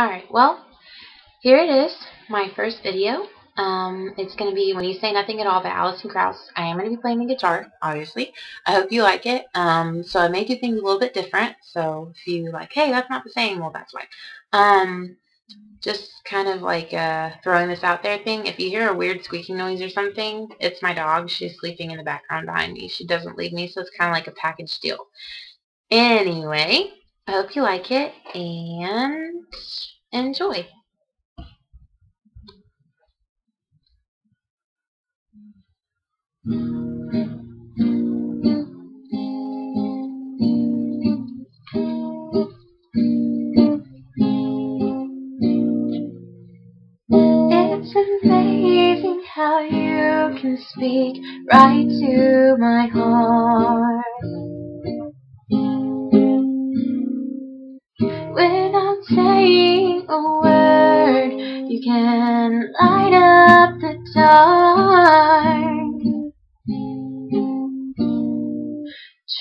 Alright, well, here it is, my first video. Um, it's going to be When You Say Nothing at All by Alison Krauss. I am going to be playing the guitar, obviously. I hope you like it. Um, so I may do things a little bit different. So if you like, hey, that's not the same, well, that's why. Um, just kind of like uh, throwing this out there thing. If you hear a weird squeaking noise or something, it's my dog. She's sleeping in the background behind me. She doesn't leave me, so it's kind of like a package deal. Anyway, I hope you like it, and enjoy. It's amazing how you can speak right to my heart. A word, you can light up the dark.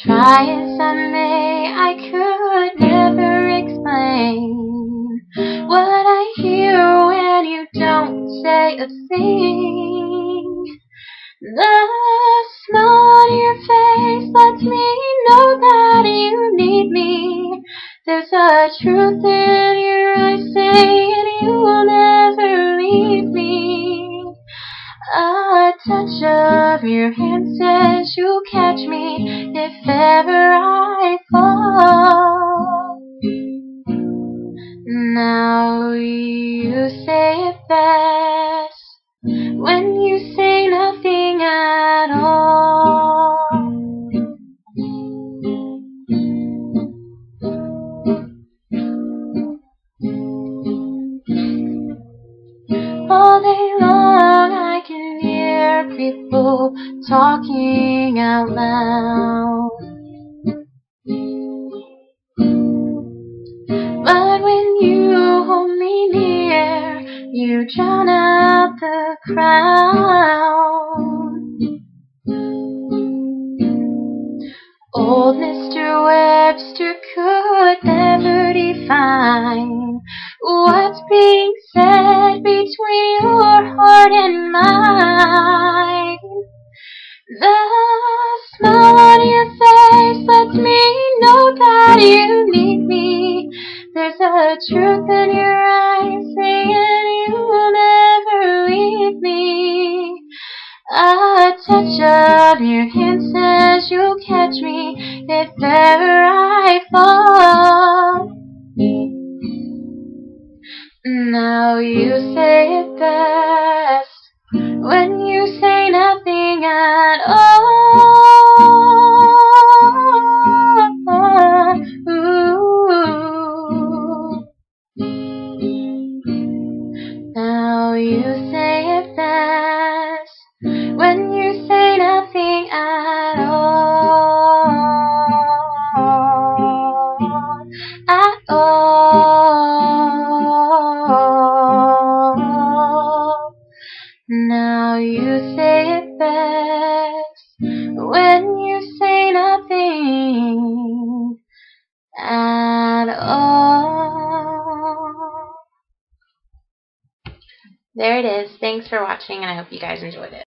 Try as I may, I could never explain what I hear when you don't say a thing. The smile on your face lets me know that you need me. There's a truth in your hand says you'll catch me if ever I fall. Now you say it best talking out loud. But when you hold me near, you drown out the crowd. Old Mr. Webster could never define what's being said between your heart and mine. You need me. There's a truth in your eyes saying you will never leave me. A touch of your hand says you'll catch me if ever I fall. Now you say it best There it is. Thanks for watching, and I hope you guys enjoyed it.